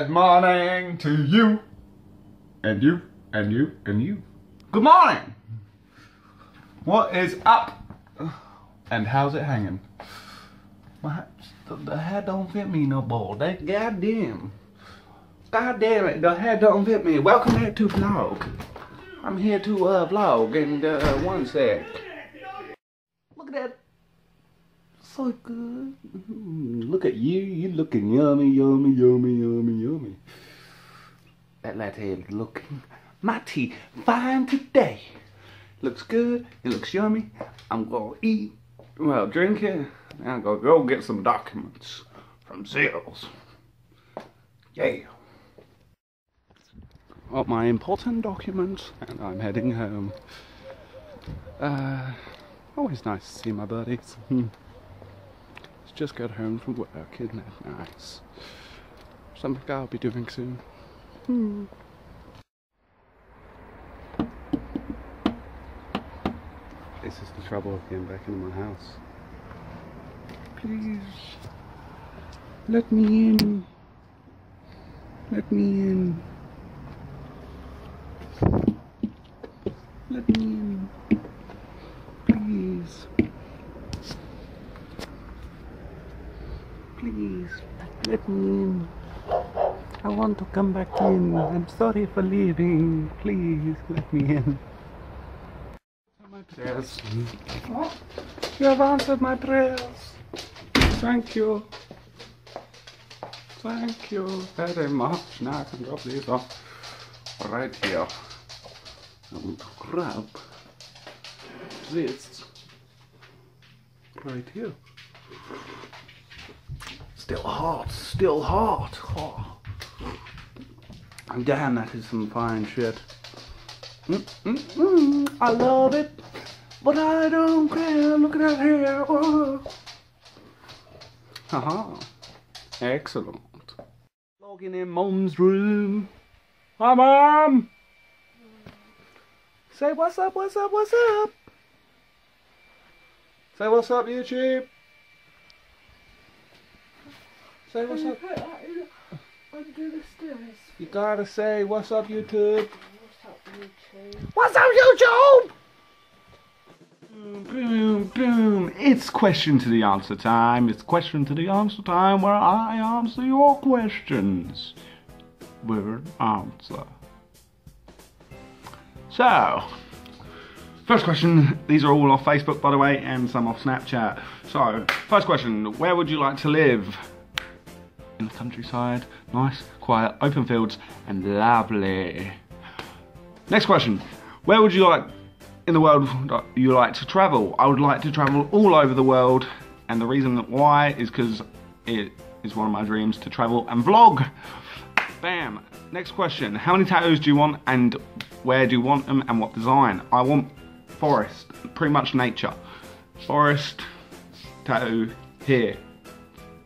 Good morning to you, and you, and you, and you. Good morning. What is up? And how's it hanging? My, the, hair don't fit me no more. That goddamn. God damn it, the hat don't fit me. Welcome here to vlog. I'm here to uh, vlog and uh, one sec. Look at that. So good. Mm, Look at you. You looking yummy, yummy, yummy, yummy. That latte looking mighty fine today. Looks good. It looks yummy. I'm gonna eat. Well, drink it. And I'm gonna go get some documents from sales. Yeah. Got my important documents, and I'm heading home. Uh, always nice to see my buddies. Just got home from work, isn't that nice? Something I'll be doing soon. Hmm. This is the trouble of getting back into my house. Please, let me in. Let me in. Let me in. Please. Please, let me in. I want to come back in. I'm sorry for leaving. Please, let me in. My prayers. You have answered my prayers. Thank you. Thank you very much. Now I can drop these off right here. I want to grab this right here. Still hot, still hot. Oh. Damn, that is some fine shit. Mm, mm, mm, I love it, but I don't care. Look at that hair. Haha. Excellent. Logging in mom's room. Hi, mom. Say what's up, what's up, what's up. Say what's up, YouTube. Say what's up. Put that in under the stairs. You gotta say what's up, YouTube. What's up, YouTube? What's up, YouTube? Boom, boom, boom. It's question to the answer time. It's question to the answer time where I answer your questions. With an answer. So, first question. These are all off Facebook, by the way, and some off Snapchat. So, first question Where would you like to live? The countryside, nice, quiet, open fields, and lovely. Next question. Where would you like in the world you like to travel? I would like to travel all over the world, and the reason why is because it is one of my dreams to travel and vlog. Bam. Next question. How many tattoos do you want, and where do you want them, and what design? I want forest, pretty much nature. Forest tattoo here.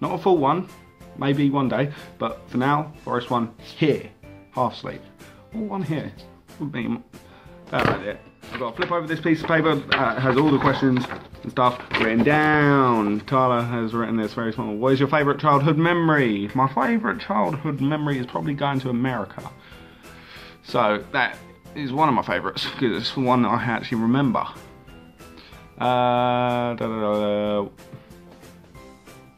Not a full one, maybe one day, but for now, forest one here, half sleeve. Or one here. Would be right there. I've got to flip over this piece of paper that has all the questions and stuff written down. Tyler has written this very small. What is your favourite childhood memory? My favourite childhood memory is probably going to America. So that is one of my favourites because it's one that I actually remember. Uh, da, da, da.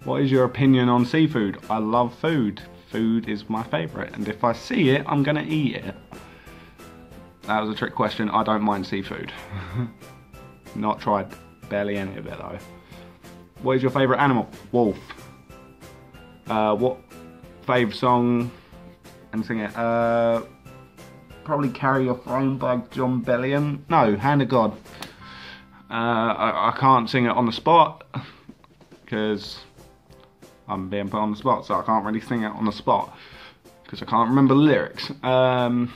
What is your opinion on seafood? I love food. Food is my favourite, and if I see it, I'm gonna eat it. That was a trick question. I don't mind seafood. Not tried barely any of it though. What is your favourite animal? Wolf. Uh, what fave song and sing it? Uh, probably Carry Your Throne by Jon Bellion. No, Hand of God. Uh, I, I can't sing it on the spot because I'm being put on the spot, so I can't really sing it on the spot because I can't remember the lyrics. Um,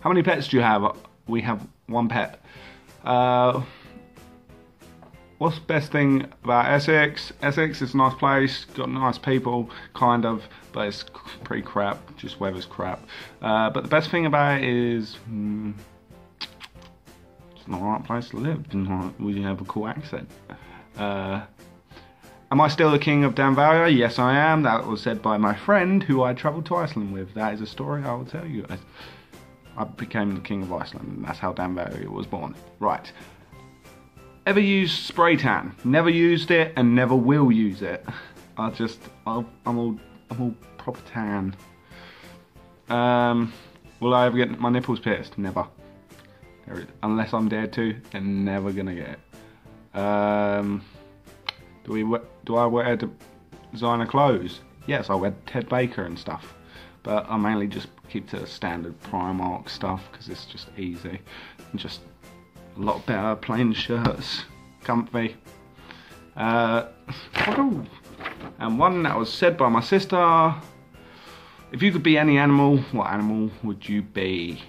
how many pets do you have? We have one pet. Uh, what's the best thing about Essex? Essex is a nice place, got nice people, kind of, but it's pretty crap. Just weather's crap. Uh, but the best thing about it is. Mm, it's an alright place to live. We have a cool accent. Uh, Am I still the king of Danvaria? Yes, I am. That was said by my friend who I travelled to Iceland with. That is a story I will tell you. I became the king of Iceland, and that's how Danvaria was born. Right. Ever used spray tan? Never used it, and never will use it. I just, I'll, I'm all, I'm all proper tan. Um, will I ever get my nipples pierced? Never. Unless I'm dead too, then never gonna get it. Um, do we? Do I wear designer clothes? Yes, I wear Ted Baker and stuff, but I mainly just keep to standard Primark stuff because it's just easy and just a lot better. Plain shirts, comfy. Uh, and one that was said by my sister. If you could be any animal, what animal would you be?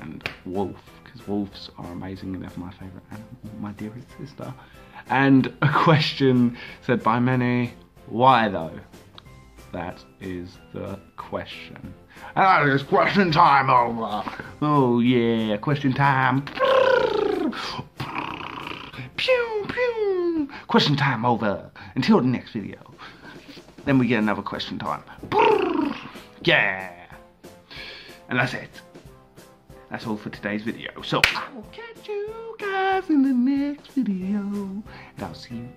And wolf, wolves are amazing and they're my favourite animal, my dearest sister. And a question said by many, why though? That is the question. And that is question time over. Oh yeah, question time. Pew pew. Question time over. Until the next video. Then we get another question time. Yeah. And that's it. That's all for today's video. So I will catch you guys in the next video. And I'll see you